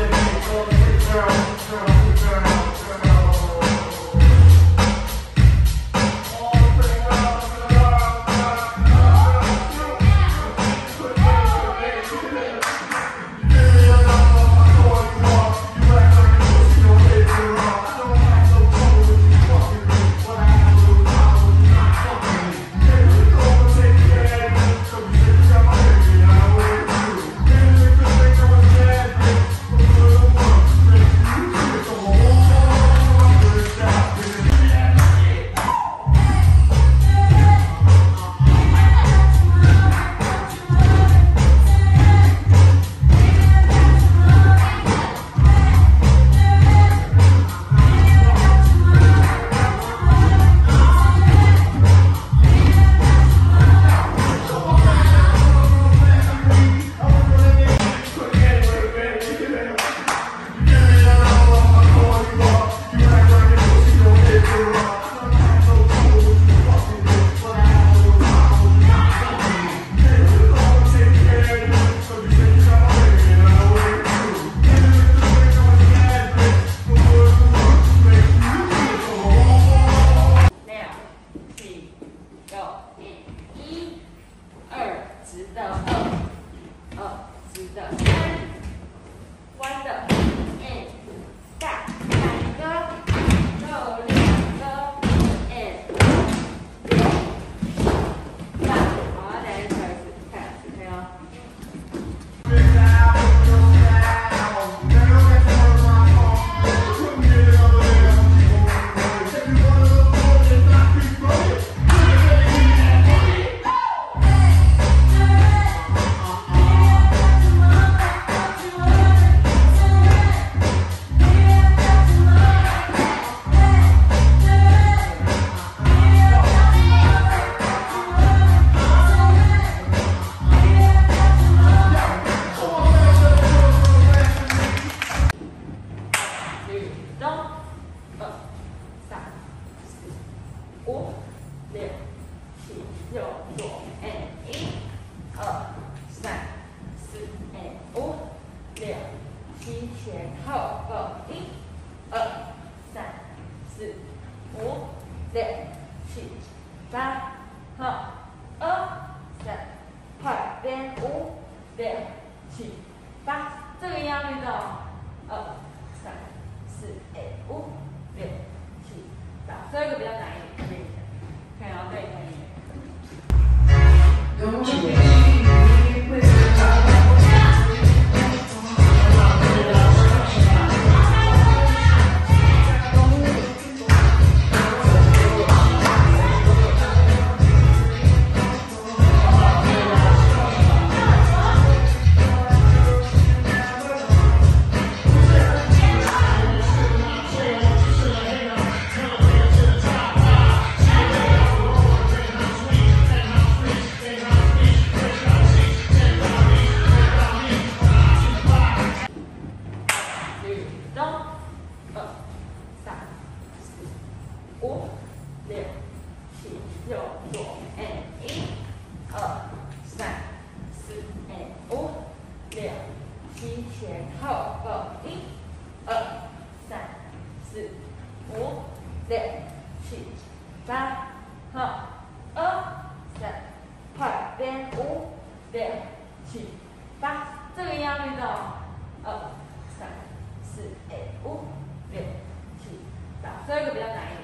Girl, girl. 五、六、七、右、左、哎，一、二、三、四、哎，五、六、七、前后、二、一、二、三、四、五、六、七、八、后、二、三、快点，五、六、七、八，这个样子走。左，哎，一、二、三、四，哎，五、六、七，前后，二、一、二、三、四、五、六、七、八，后，二、三、快变五、六、七、八，这个一样运动，二、三、四、哎，五、六、七、八，这个比较难。